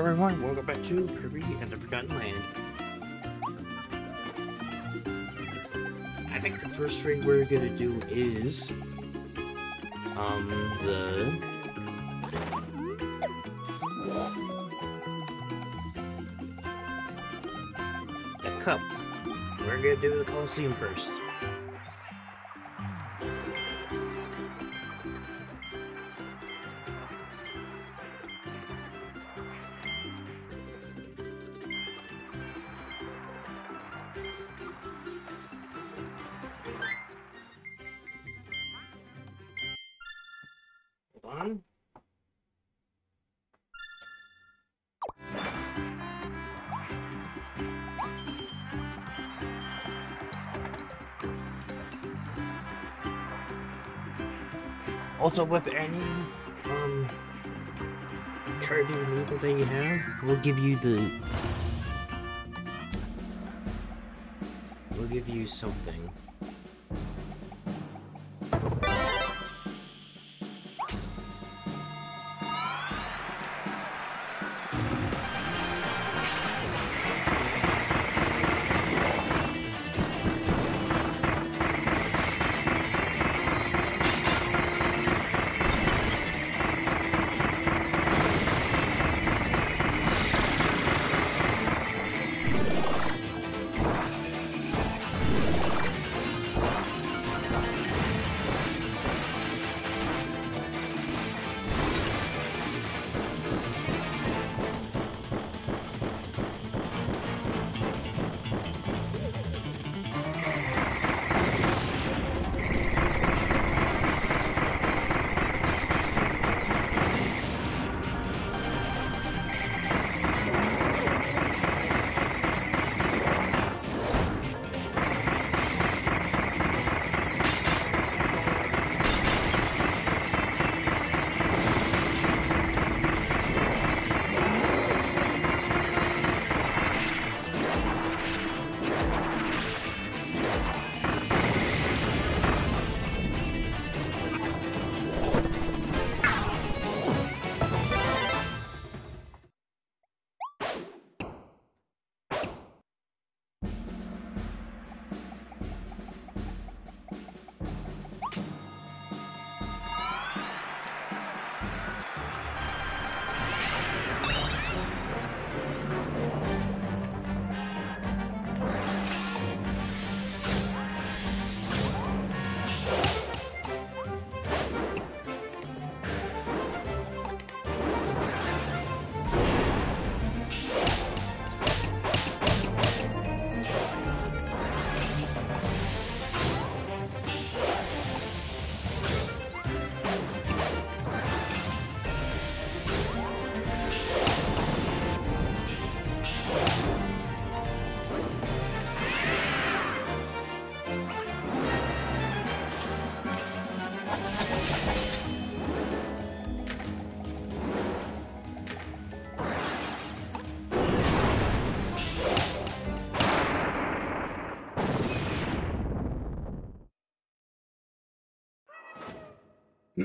Everyone, welcome back to Kirby and the Forgotten Land. I think the first thing we're gonna do is um the the cup. We're gonna do the Colosseum first. Also, with any um charging vehicle that you have, we'll give you the we'll give you something.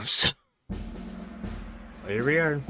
So- Here we are.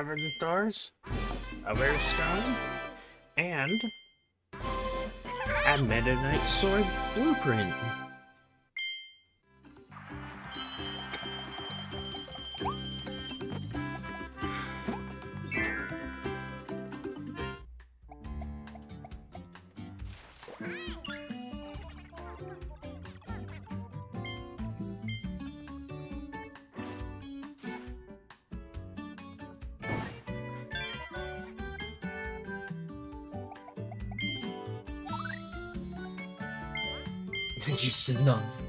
500 stars, a rare stone, and a Meta Knight Sword Blueprint. Just enough.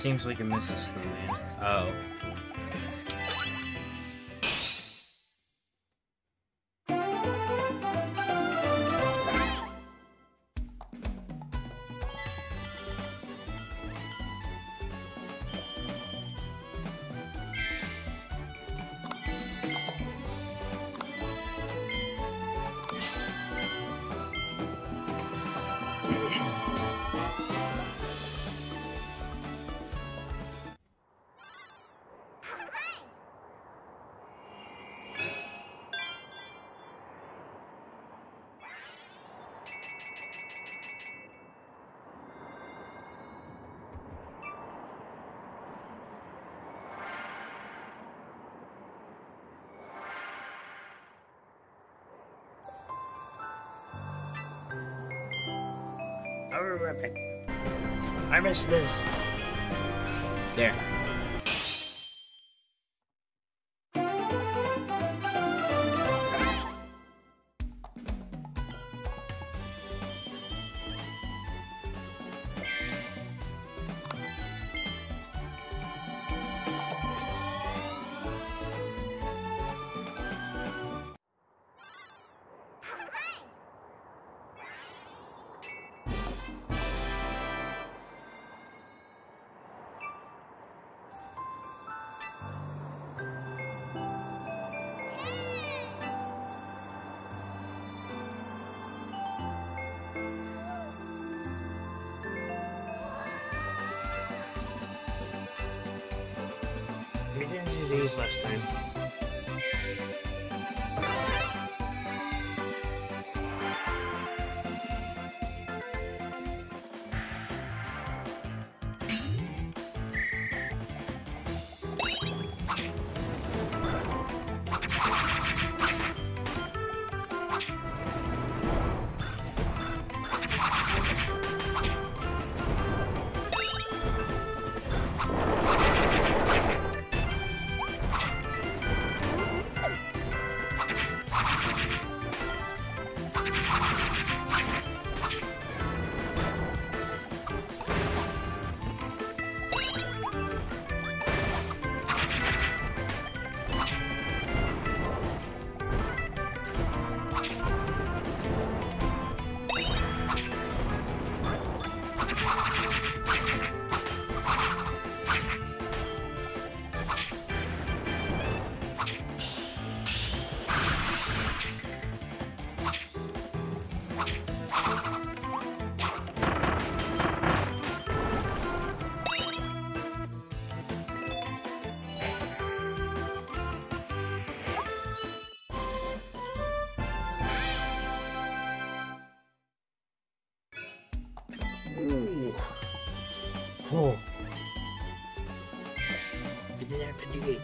Seems like it misses the man. Oh. I missed this. There. 4. 59, 58.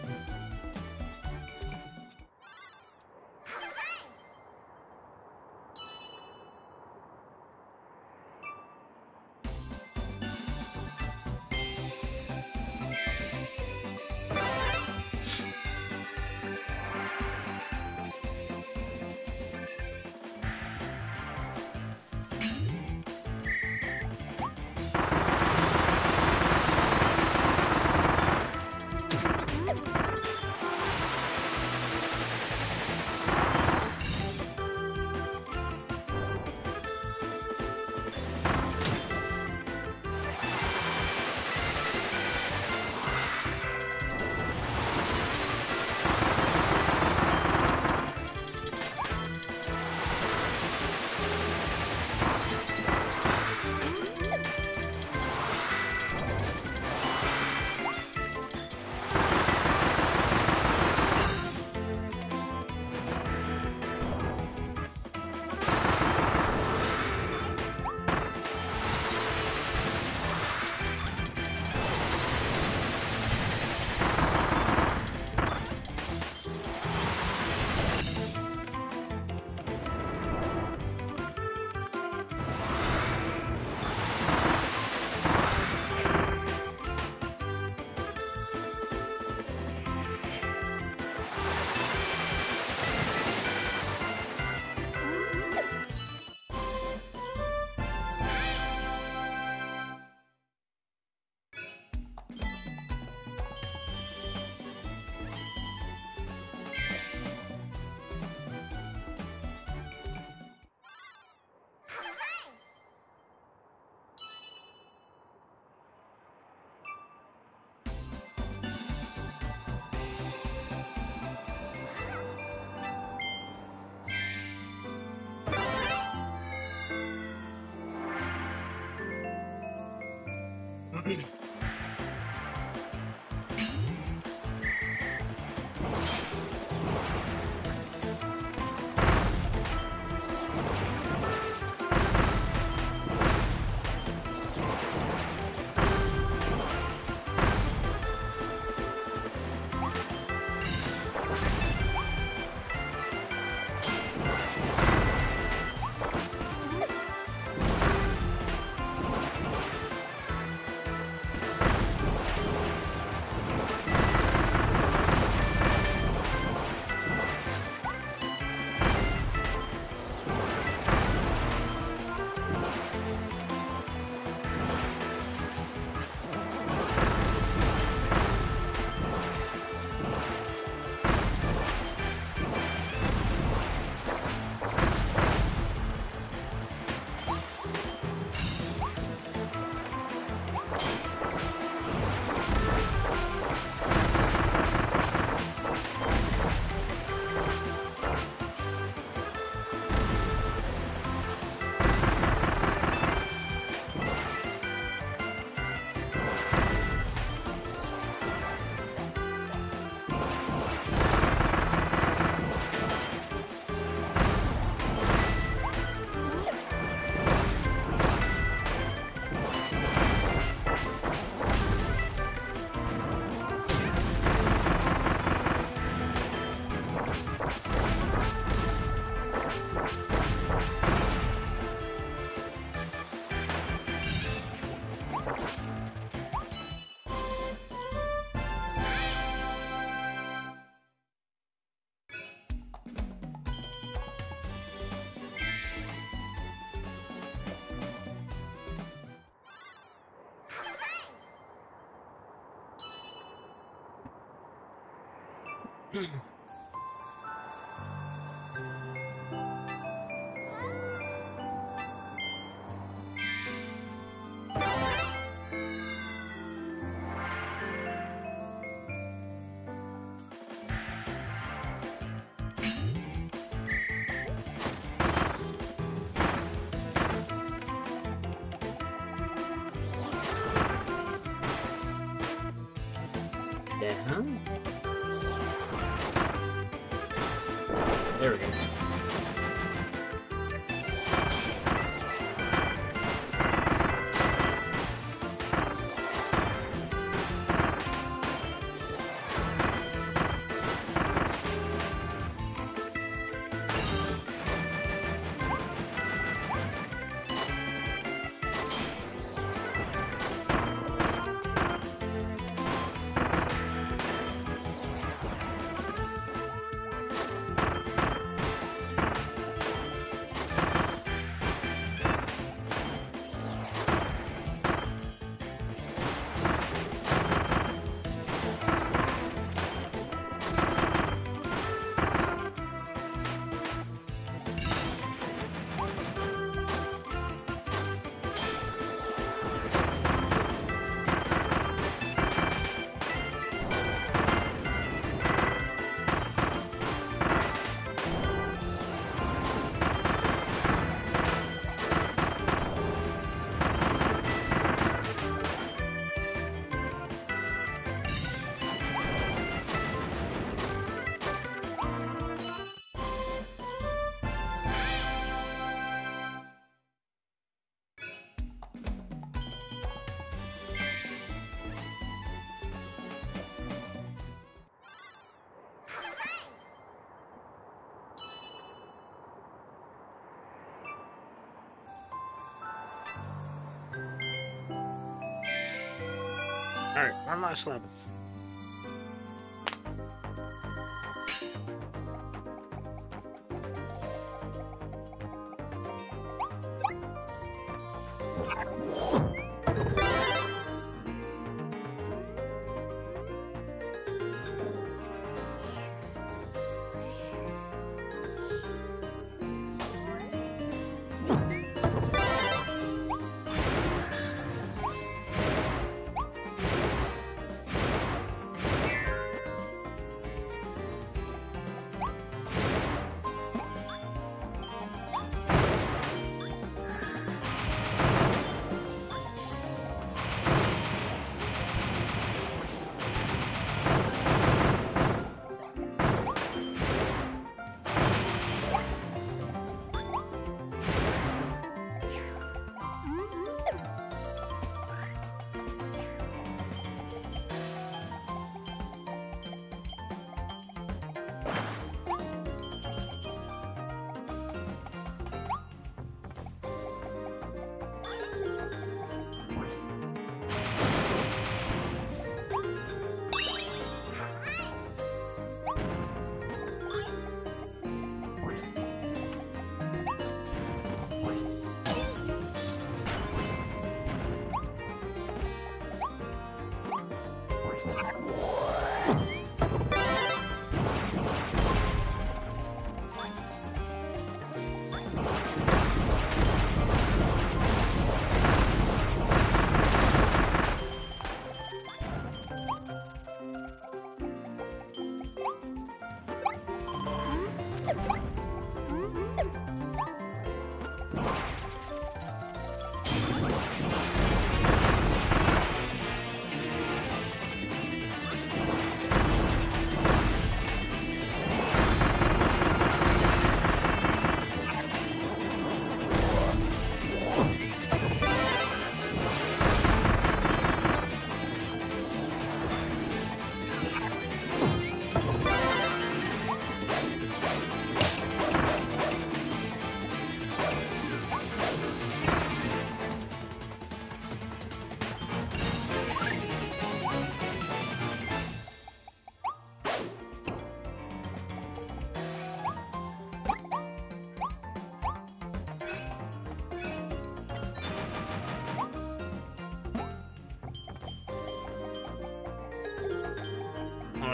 Alright, one last level.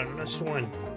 One, last one.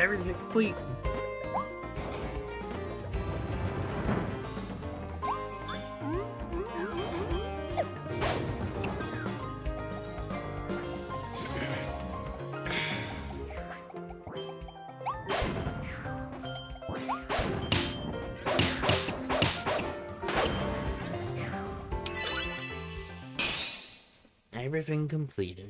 Everything complete. Everything completed.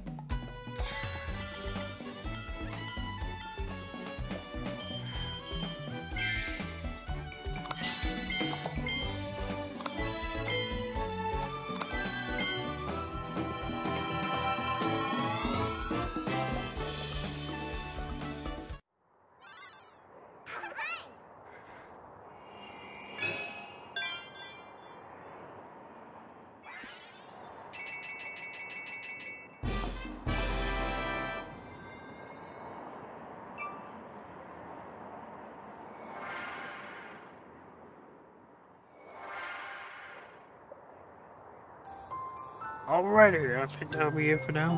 Alrighty, I think that'll be it for now.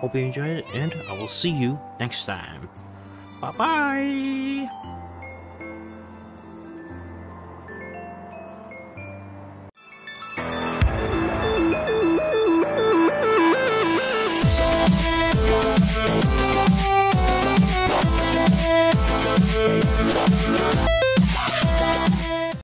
Hope you enjoyed it, and I will see you next time. Bye bye!